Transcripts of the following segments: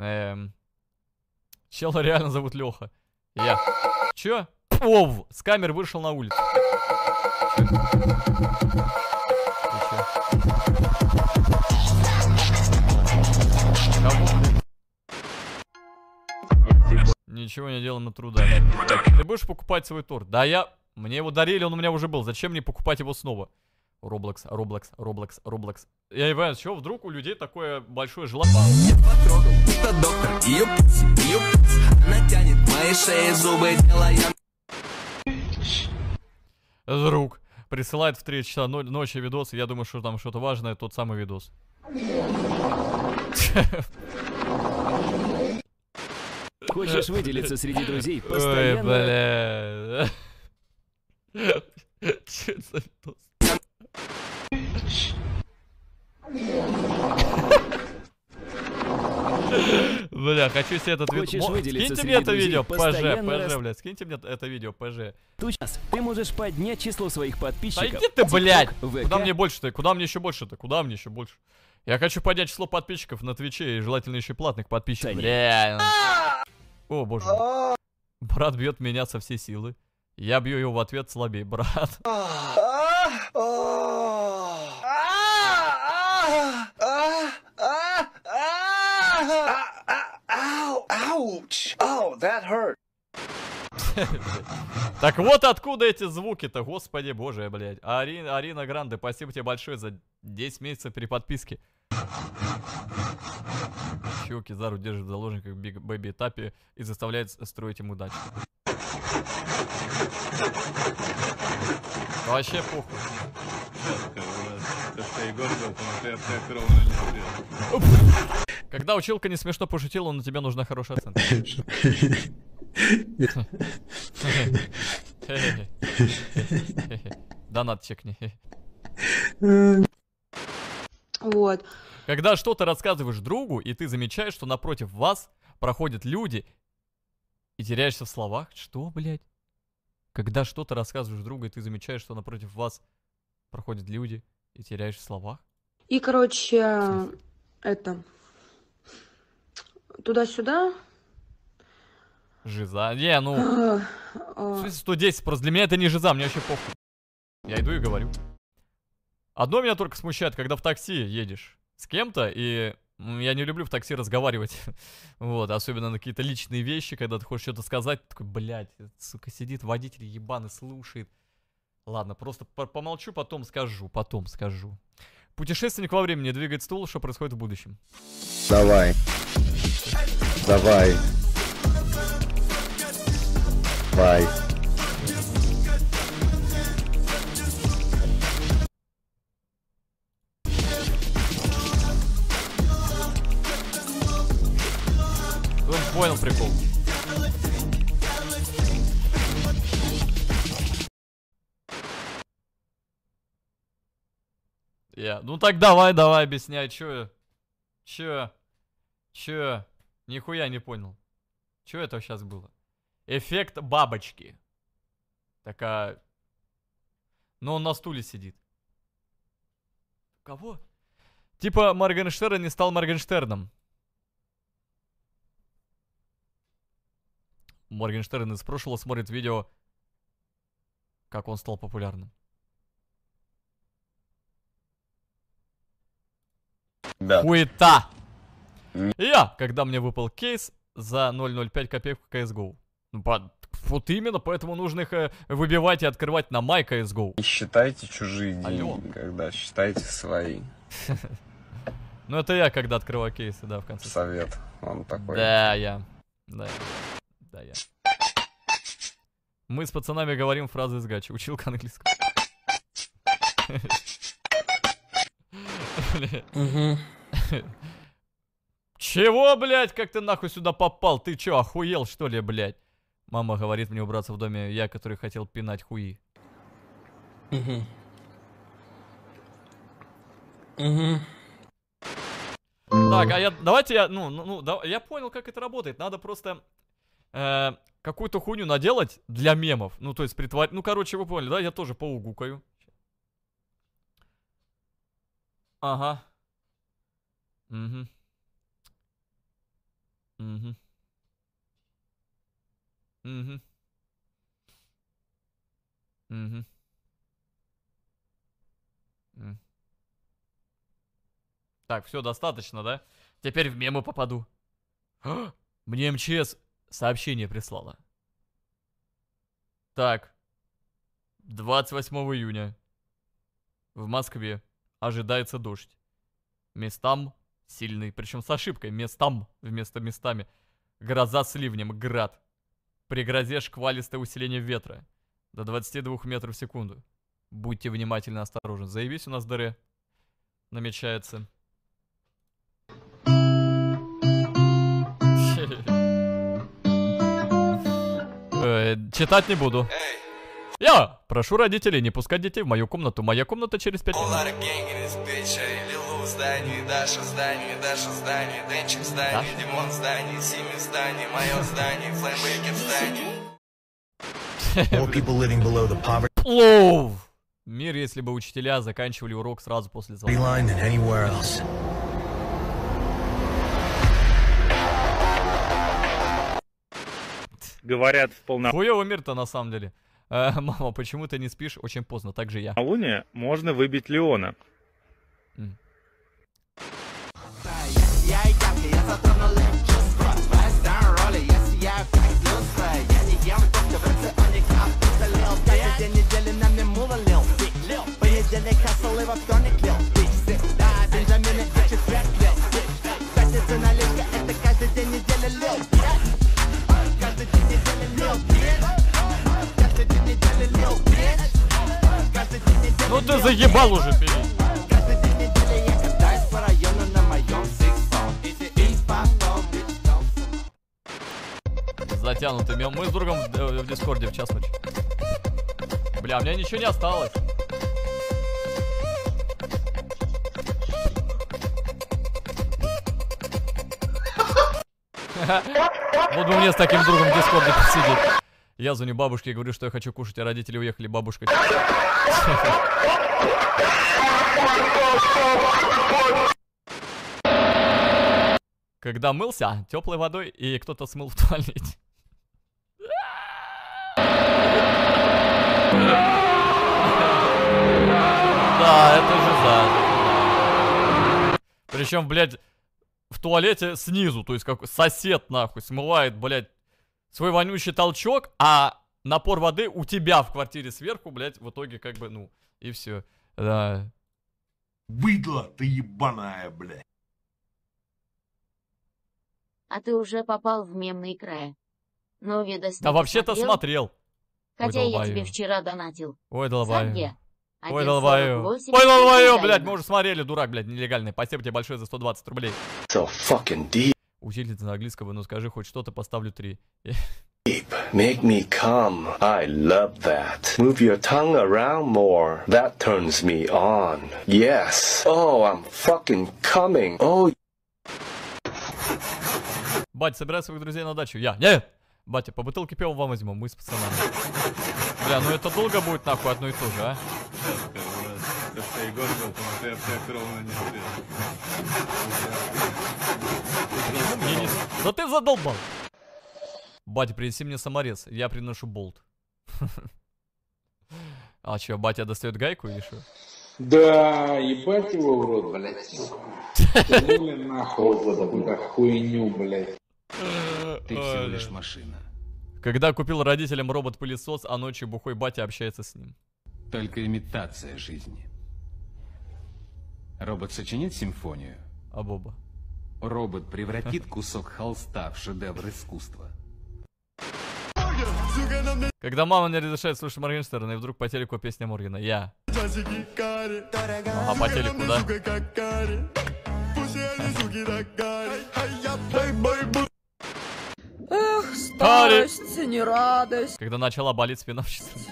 Эм... Чела реально зовут Леха. Я. Чё? Ов! С камер вышел на улицу. Чё? Ничего не делаем на труда. Ты будешь покупать свой торт? Да я... Мне его дарили, он у меня уже был. Зачем мне покупать его снова? Роблокс, Роблокс, Роблокс, Роблокс. Я не понимаю, чего вдруг у людей такое большое желание? потрогал Это доктор, ее пупси, ее пупси Она тянет мои шеи, зубы, делая Друг присылает в 3 часа но- ночи видос, и я думаю, что там что-то важное, тот самый видос. Хочешь выделиться среди друзей? Ой, Постоянно... бля. Че это за видос? Бля, хочу себе этот выделиться Скиньте мне это видео, ПЖ, ПЖ, блядь, скиньте мне это видео, ПЖ. Тучас. Ты можешь поднять число своих Да подписчиков. иди ты, блядь! Куда мне больше-то? Куда мне еще больше-то? Куда мне еще больше? Я хочу поднять число подписчиков на Твиче и желательно еще платных подписчиков. Реально. О, боже. Брат бьет меня со всей силы. Я бью его в ответ слабее, брат. Ouch! Oh, that hurt. Так вот откуда эти звуки-то, господи боже, блядь. Ари- Арина Гранде, спасибо тебе большое за 10 месяцев при подписке. Чуваки Зару держит в заложниках Биг Бэби Этапе и заставляет строить ему дачу. Вообще похуй. Когда училка не смешно пошутила, но тебе нужна хорошая оценка. Донат чекни. Вот. Когда что-то рассказываешь другу, и ты замечаешь, что напротив вас проходят люди, и теряешься в словах. Что, блядь? Когда что-то рассказываешь другу, и ты замечаешь, что напротив вас проходят люди, и теряешься в словах. И, короче, это... Туда-сюда. Жиза. Не, ну... А, В а, смысле 110 просто. Для меня это не жиза, мне вообще похуй. Я иду и говорю. Одно меня только смущает, когда в такси едешь с кем-то, и я не люблю в такси разговаривать. вот, особенно на какие-то личные вещи, когда ты хочешь что-то сказать, ты такой, блядь, сука, сидит водитель ебаный, слушает. Ладно, просто по- помолчу, потом скажу, потом скажу. Путешественник во времени двигает стул, что происходит в будущем. Давай. Давай. Давай. Он понял прикол. Я. Ну так давай, давай, объясняй, чё? Чё? Чё? Нихуя не понял. Чё это сейчас было? Эффект бабочки. Такая... Но он на стуле сидит. Кого? Типа Моргенштерн не стал Моргенштерном. Моргенштерн из прошлого смотрит видео, как он стал популярным. Да. Хуета! Я, когда мне выпал кейс за 0.05 копеек в CSGO. Ну, по- вот именно, поэтому нужно их э, выбивать и открывать на my CSGO. Не считайте чужие Алло. деньги, когда считайте свои. Ну, это я, когда открываю кейсы, да, в конце. Совет. Он такой. Да, я. Да, я. Да, я. Мы с пацанами говорим фразы из гачи. Училка английского. Бля. Чего, блядь, как ты нахуй сюда попал? Ты чё, охуел, что ли, блядь? Мама говорит мне убраться в доме, я, который хотел пинать хуи. Так, а я, давайте я, ну, ну, ну, да- я понял, как это работает. Надо просто э, какую-то хуйню наделать для мемов. Ну, то есть притворить, ну, короче, вы поняли, да? Я тоже поугукаю. Ага. Угу. Угу. Угу. Угу. Так, все, достаточно, да? Теперь в мемы попаду. Мне МЧС сообщение прислала. Так. 28 июня. В Москве ожидается дождь. Местам сильный, причем с ошибкой. Местам вместо местами. Гроза с ливнем, град. При грозе шквалистое усиление ветра. До 22 метров в секунду. Будьте внимательны, осторожны. Заявись у нас ДР. Намечается. Э, Читать не буду. Я прошу родителей не пускать детей в мою комнату. Моя комната через пять минут. Плов! Мир, если бы учителя заканчивали урок сразу после звонка. Говорят, в Хуёвый мир-то на самом деле. Э, мама, почему ты не спишь очень поздно? Так же я. полнолуние можно выбить Леона. Ну ты заебал уже, пили. Затянутый мем. Мы с другом в, э, в Дискорде в час ночи. Бля, у меня ничего не осталось. Вот бы мне с таким другом в Дискорде посидеть. Я звоню бабушке и говорю, что я хочу кушать, а родители уехали, бабушка... Когда мылся теплой водой, и кто-то смыл в туалете. Да, это же да. Причем, блядь, в туалете снизу, то есть как сосед нахуй смывает, блядь, свой вонючий толчок, а напор воды у тебя в квартире сверху, блядь, в итоге как бы, ну, и все. Да. Быдло ты ебаная, блядь. А ты уже попал в мемный край. Но видос Да вообще-то смотрел. Хотя Ой, я тебе вчера донатил. Ой, долбаю. Ой, долбаю. 1,48 Ой, долбаю, блядь, мы уже смотрели, дурак, блядь, нелегальный. Спасибо тебе большое за 120 рублей. So fucking deep. Учительница на английского, ну скажи хоть что-то, поставлю 3. Make me come. I love that. Move your tongue around more. That turns me on. Yes. Oh, I'm fucking coming. Oh, Бать, собирай своих друзей на дачу. Я. Нет! Батя, по бутылке пива вам возьму, мы с пацанами. Бля, ну это долго будет нахуй одно и то же, а? Мне не с- Да ты задолбал! Батя, принеси мне саморез, я приношу болт. А чё, батя достает гайку или что? Да, ебать его в рот, блядь. Тянули нахуй вот какую-то хуйню, блядь. Ты всего лишь машина. Когда купил родителям робот-пылесос, а ночью бухой батя общается с ним. Только имитация жизни. Робот сочинит симфонию. А Боба? Робот превратит кусок холста в шедевр искусства. Когда мама не разрешает слушать Моргенштерна, и вдруг по телеку песня Моргена. Я. Ага, по телеку, да? Эх, Старость, не радость. Когда начала болеть спина в 14.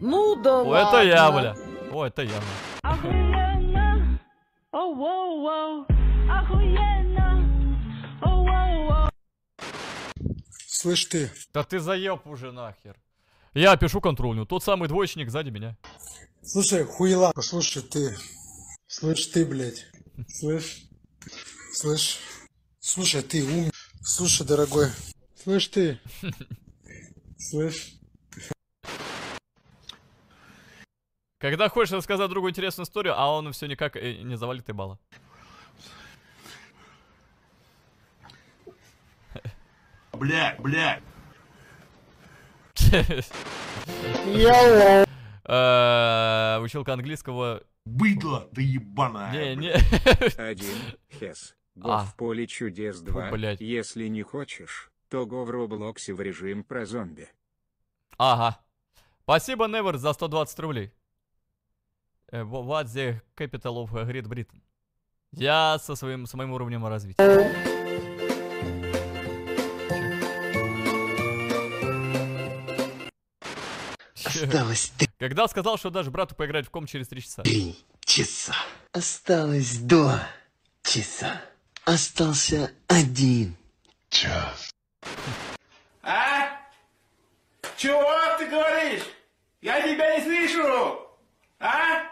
Ну да О, это я, ладно. бля. О, это я. ну. Слышь ты, Да ты заеб уже нахер. Я пишу контрольную. Тот самый двоечник сзади меня. слушай, хуела, послушай ты, слышь ты, блядь, слышь, слышь, слушай ты, ум, слушай, дорогой, слышь ты, Слышь? Когда хочешь рассказать другу интересную историю, а он все никак э, не завалит и балла. Блядь, блядь. Э, Училка английского. Быдло ты ебаная. Не, не. Один. Хес. Го А. в поле чудес 2. блядь. Если не хочешь, то го в Роблоксе в режим про зомби. Ага. Спасибо, Невер, за 120 рублей. Э, wha- What the capital of Great Britain? Я со своим, с моим уровнем развития. Осталось три Когда сказал, что даже брату поиграть в ком через 3 часа. часа. Осталось два часа. Остался один час. А? Чего ты говоришь? Я тебя не слышу! А?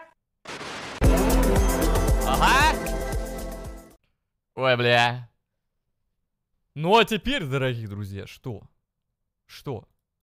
Ага. Ой, бля. Ну а теперь, дорогие друзья, что? Что?